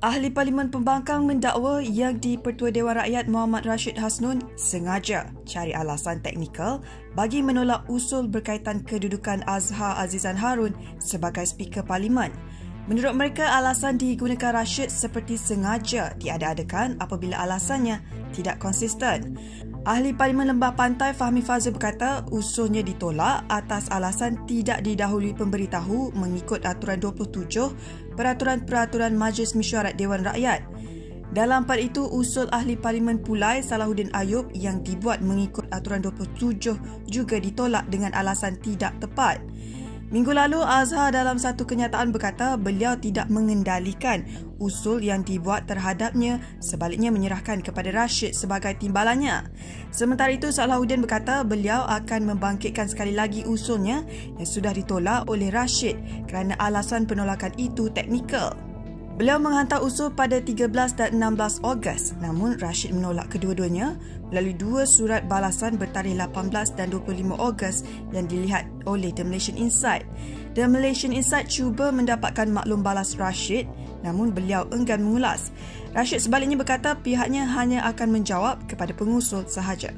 Ahli Parlimen Pembangkang mendakwa Yang di-Pertua Dewan Rakyat Muhammad Rashid Hasnun sengaja cari alasan teknikal bagi menolak usul berkaitan kedudukan Azhar Azizan Harun sebagai speaker parlimen. Menurut mereka, alasan digunakan Rashid seperti sengaja diada-adakan apabila alasannya tidak konsisten. Ahli Parlimen Lembah Pantai Fahmi Fazil berkata usulnya ditolak atas alasan tidak didahului pemberitahu mengikut aturan 27 Peraturan-Peraturan Majlis Mesyuarat Dewan Rakyat. Dalam pada itu, usul Ahli Parlimen Pulai Salahuddin Ayub yang dibuat mengikut aturan 27 juga ditolak dengan alasan tidak tepat. Minggu lalu, Azhar dalam satu kenyataan berkata beliau tidak mengendalikan usul yang dibuat terhadapnya sebaliknya menyerahkan kepada Rashid sebagai timbalannya. Sementara itu, Salahuddin berkata beliau akan membangkitkan sekali lagi usulnya yang sudah ditolak oleh Rashid kerana alasan penolakan itu teknikal. Beliau menghantar usul pada 13 dan 16 Ogos namun Rashid menolak kedua-duanya melalui dua surat balasan bertarikh 18 dan 25 Ogos yang dilihat oleh The Malaysian Insight. The Malaysian Insight cuba mendapatkan maklum balas Rashid namun beliau enggan mengulas. Rashid sebaliknya berkata pihaknya hanya akan menjawab kepada pengusul sahaja.